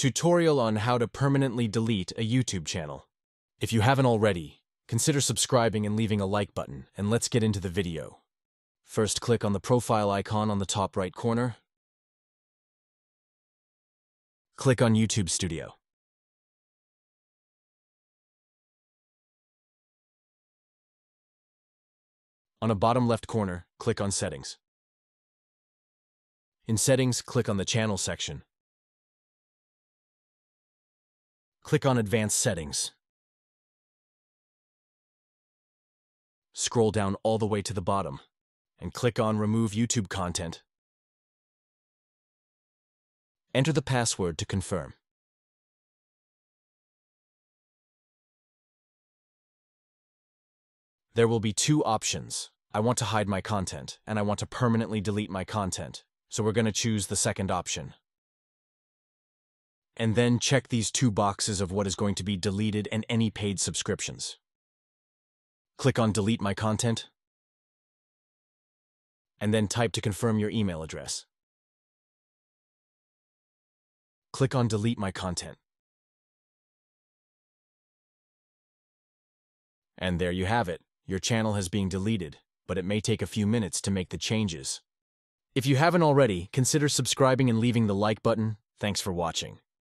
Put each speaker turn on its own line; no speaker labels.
Tutorial on how to permanently delete a YouTube channel. If you haven't already, consider subscribing and leaving a like button, and let's get into the video. First, click on the profile icon on the top right corner. Click on YouTube Studio. On a bottom left corner, click on Settings. In Settings, click on the Channel section. Click on Advanced Settings. Scroll down all the way to the bottom and click on Remove YouTube Content. Enter the password to confirm. There will be two options. I want to hide my content, and I want to permanently delete my content, so we're going to choose the second option. And then check these two boxes of what is going to be deleted and any paid subscriptions. Click on Delete My Content, and then type to confirm your email address. Click on Delete My Content. And there you have it. Your channel has been deleted, but it may take a few minutes to make the changes. If you haven't already, consider subscribing and leaving the like button. Thanks for watching.